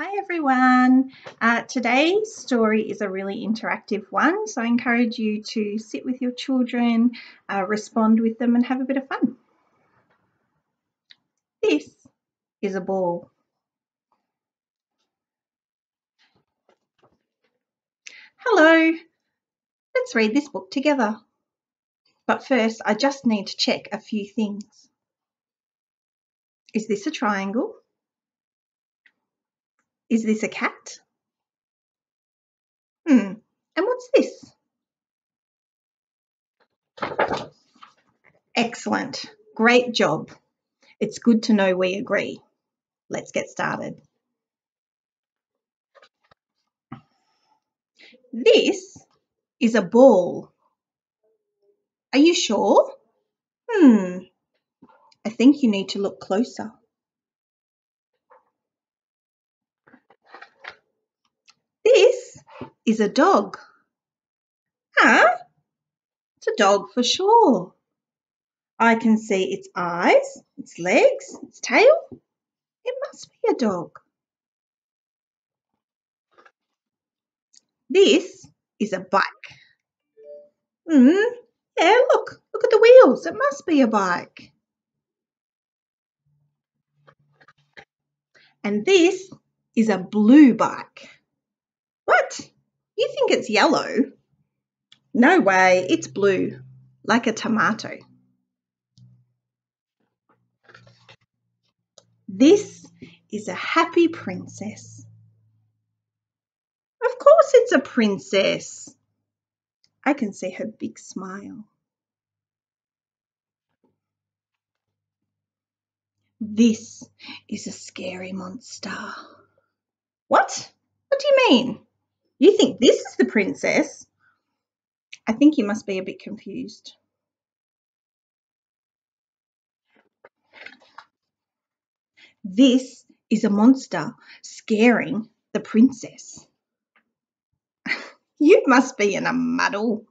Hi everyone. Uh, today's story is a really interactive one, so I encourage you to sit with your children, uh, respond with them, and have a bit of fun. This is a ball. Hello. Let's read this book together. But first, I just need to check a few things. Is this a triangle? Is this a cat? Hmm, and what's this? Excellent. Great job. It's good to know we agree. Let's get started. This is a ball. Are you sure? Hmm, I think you need to look closer. This is a dog. Huh? It's a dog for sure. I can see its eyes, its legs, its tail. It must be a dog. This is a bike. Hmm, yeah, look, look at the wheels. It must be a bike. And this is a blue bike. You think it's yellow? No way, it's blue, like a tomato. This is a happy princess. Of course it's a princess. I can see her big smile. This is a scary monster. What? What do you mean? You think this is the princess? I think you must be a bit confused. This is a monster scaring the princess. you must be in a muddle.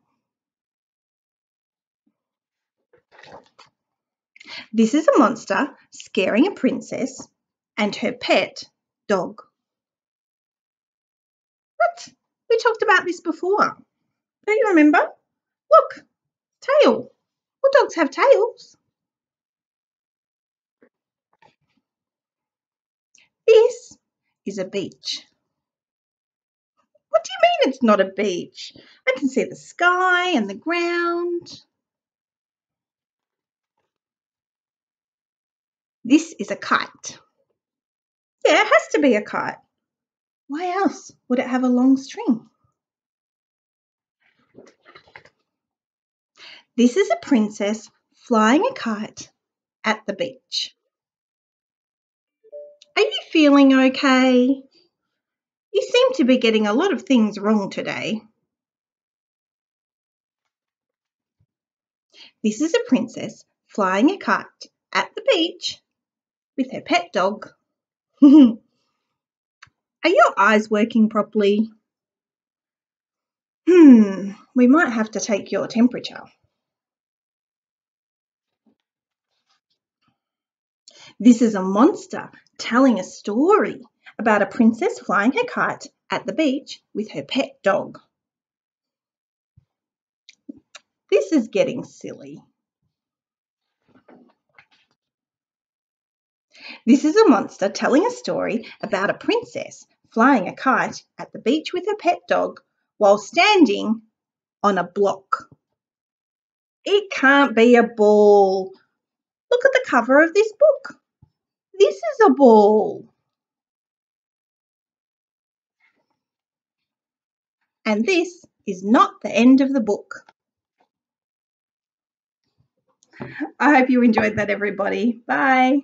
This is a monster scaring a princess and her pet dog. We talked about this before. Don't you remember? Look, tail. All dogs have tails. This is a beach. What do you mean it's not a beach? I can see the sky and the ground. This is a kite. Yeah, it has to be a kite. Why else would it have a long string? This is a princess flying a kite at the beach. Are you feeling okay? You seem to be getting a lot of things wrong today. This is a princess flying a kite at the beach with her pet dog. Are your eyes working properly? Hmm, we might have to take your temperature. This is a monster telling a story about a princess flying her kite at the beach with her pet dog. This is getting silly. This is a monster telling a story about a princess flying a kite at the beach with her pet dog while standing on a block. It can't be a ball. Look at the cover of this book. This is a ball. And this is not the end of the book. I hope you enjoyed that, everybody. Bye.